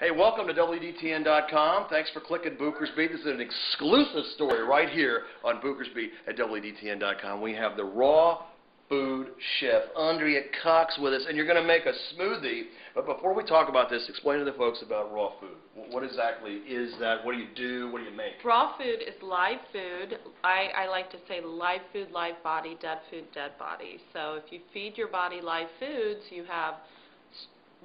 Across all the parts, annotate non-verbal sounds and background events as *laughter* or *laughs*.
Hey, welcome to WDTN.com. Thanks for clicking Bucher's Beat. This is an exclusive story right here on Bucher's Beat at WDTN.com. We have the raw food chef, Andrea Cox, with us, and you're going to make a smoothie. But before we talk about this, explain to the folks about raw food. What exactly is that? What do you do? What do you make? Raw food is live food. I, I like to say live food, live body, dead food, dead body. So if you feed your body live foods, you have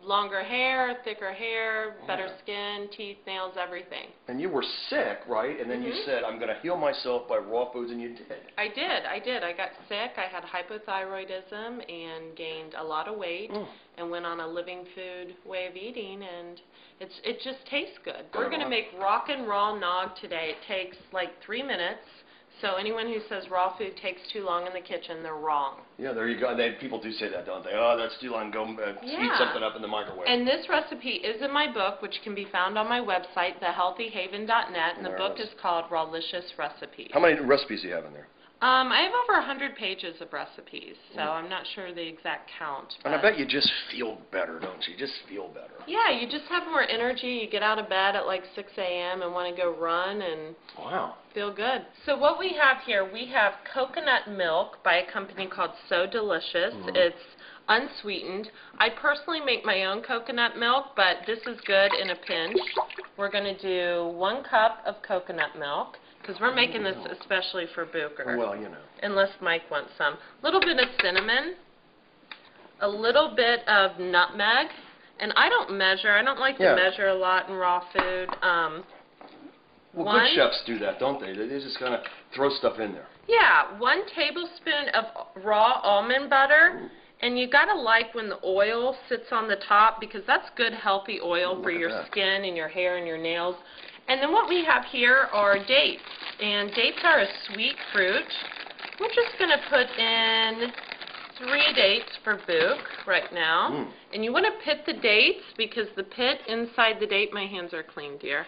longer hair, thicker hair, better Yeah. skin, teeth, nails, everything. And you were sick, right? And then you Mhm. said, I'm going to heal myself by raw foods, and you did. I did, I did. I got sick. I had hypothyroidism and gained a lot of weight Mm. and went on a living food way of eating and it's it just tastes good. We're going to make rock and raw nog today. It takes like 3 minutes. So anyone who says raw food takes too long in the kitchen, they're wrong. Yeah, there you go. Then people do say that, don't they? Oh, that's too long. Go uh, heat something up in the microwave. And this recipe is in my book, which can be found on my website, thehealthyhaven.net, and the book is. is called Rawlicious Recipes. How many recipes do you have in there? Um, I have over 100 pages of recipes, so Mm. I'm not sure the exact count. And I bet you just feel better, don't you? Just feel better. Yeah, you just have more energy. You get out of bed at like 6 a.m. and want to go run and Wow. feel good. So what we have here, we have coconut milk by a company called So Delicious. Mhm. It's unsweetened. I personally make my own coconut milk, but this is good in a pinch. We're going to do one cup of coconut milk because we're making this especially for Bucher Well, you know. unless Mike wants some. A little bit of cinnamon, a little bit of nutmeg, and I don't measure. I don't like Yeah. to measure a lot in raw food. Um, Well, One- good chefs do that, don't they? They just kind of throw stuff in there. yeah, one tablespoon of raw almond butter. And you gotta like when the oil sits on the top because that's good healthy oil for your that. skin and your hair and your nails. And then what we have here are dates. And dates are a sweet fruit. We're just gonna put in three dates for Book right now. Mm. And you wanna pit the dates because the pit inside the date, my hands are clean, dear.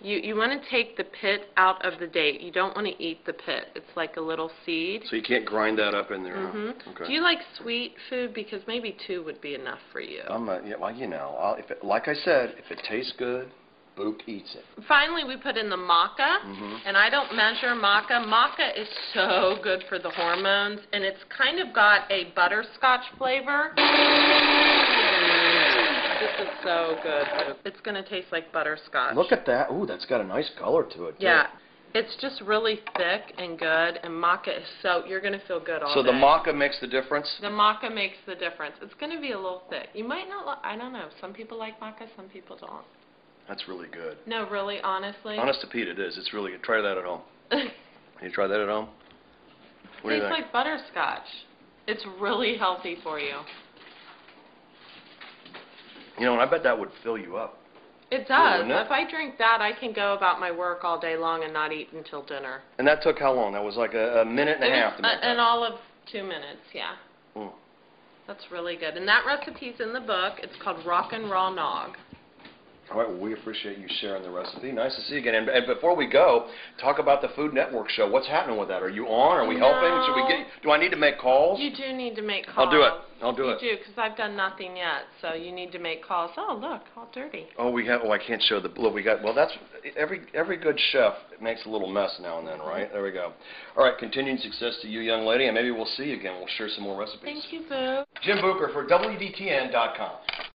You, you want to take the pit out of the date. You don't want to eat the pit. It's like a little seed. So you can't grind that up in there. huh? hmm Okay. Do you like sweet food? Because maybe two would be enough for you. I'm a, yeah, well, you know, I'll, if it, like I said, if it tastes good, Eats it. Finally, we put in the maca. Mhm. And I don't measure maca. Maca is so good for the hormones, and it's kind of got a butterscotch flavor. This is so good. It's going to taste like butterscotch. Look at that. Ooh, that's got a nice color to it. too. Yeah, it's just really thick and good, and maca is so you're gonna feel good all So day. the maca makes the difference. The maca makes the difference. It's gonna be a little thick. You might not. I don't know. Some people like maca, some people don't. That's really good. No, really, honestly. Honest to Pete, it is. It's really good. Try that at home. Can *laughs* you try that at home? What think? like butterscotch. It's really healthy for you. You know, and I bet that would fill you up. It does. wouldn't it? If I drink that, I can go about my work all day long and not eat until dinner. And that took how long? That was like a, a minute and a half to make that. in all of two minutes. Yeah. Mm. That's really good. And that recipe's in the book. It's called Rock and Raw Nog. All right, well, we appreciate you sharing the recipe. Nice to see you again. And, and before we go, talk about the Food Network show. What's happening with that? Are you on? Are we helping? Should we get? Do I need to make calls? You do need to make calls. I'll do it. I'll do you it. do, because I've done nothing yet. So you need to make calls. Oh, look, all dirty. Oh, we have. Oh, I can't show the. Look, we got. Well, that's every every good chef makes a little mess now and then, right? There we go. All right, continued success to you, young lady, and maybe we'll see you again. We'll share some more recipes. Thank you, Boo. Jim Bucher for WDTN.com.